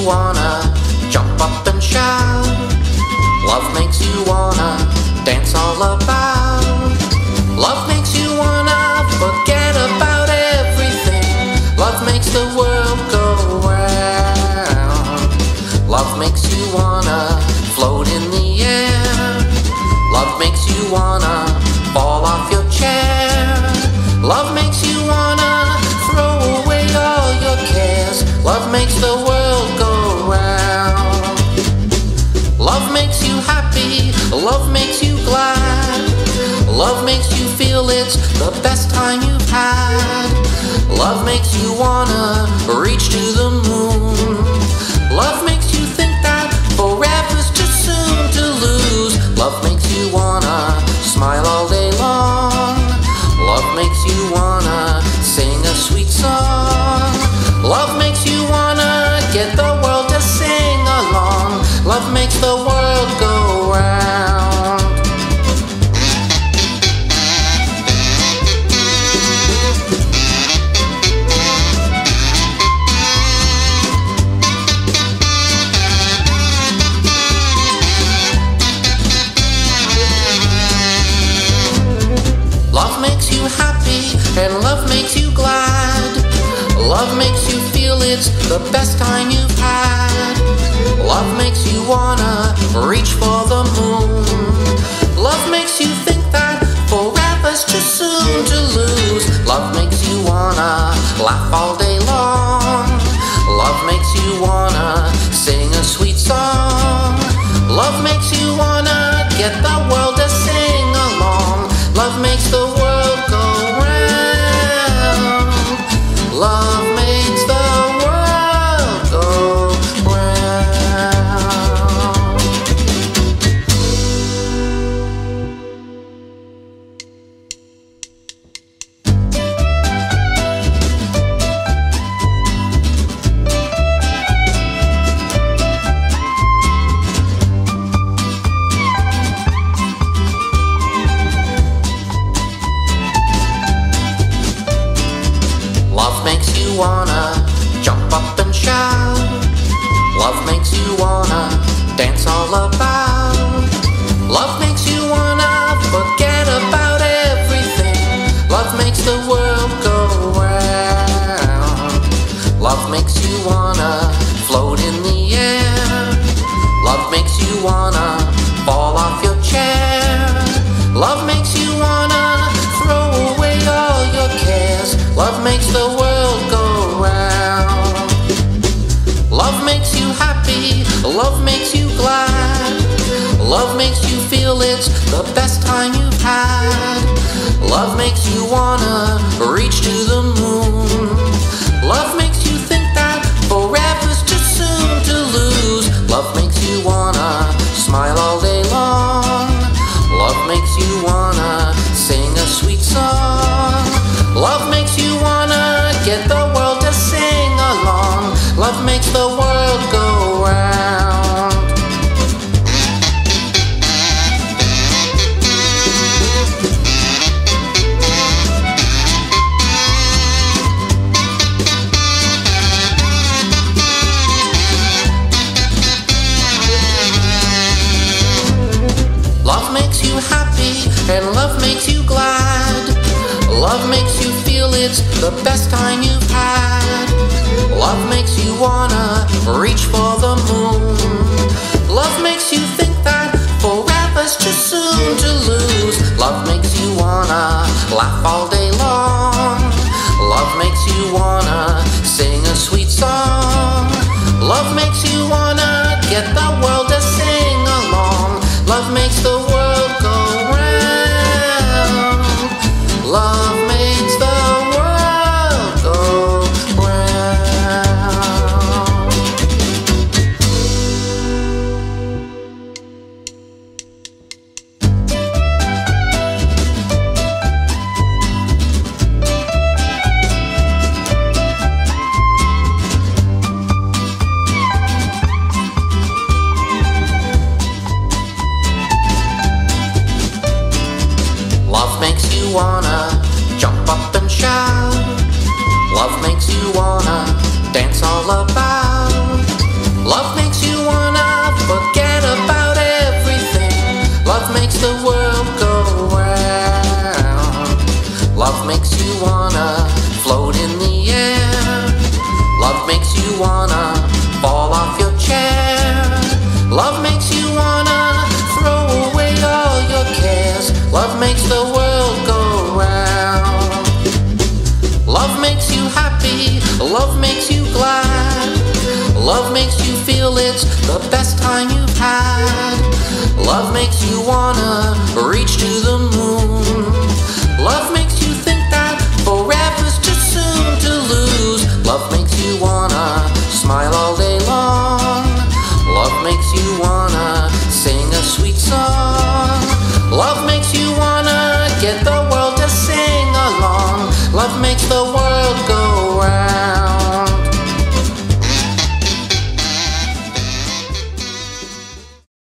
you wanna jump up and shout. Love makes you wanna dance all about. Makes you feel it's the best time you've had. Love makes you wanna reach to the and love makes you glad. Love makes you feel it's the best time you've had. Love makes you wanna reach for the moon. Love makes you think that forever's too soon to lose. Love makes you wanna laugh all day long. Love makes you wanna sing a sweet song. Love makes you wanna get the world wanna jump up and shout. Love makes you wanna dance all about. Love makes you wanna forget about everything. Love makes the world go round. Love makes you wanna float in the air. Love makes you wanna fall off your makes you feel it's the best time you've had. Love makes you wanna reach to and love makes you glad. Love makes you feel it's the best time you've had. Love makes you wanna reach for the moon. Love makes you think that forever's too soon to lose. Love makes you wanna laugh all day long. Love makes you wanna sing a sweet song. Love makes you wanna get the wanna jump up and shout. Love makes you wanna dance all about. Love makes you glad. Love makes you feel it's the best time you've had. Love makes you wanna reach to the moon. Love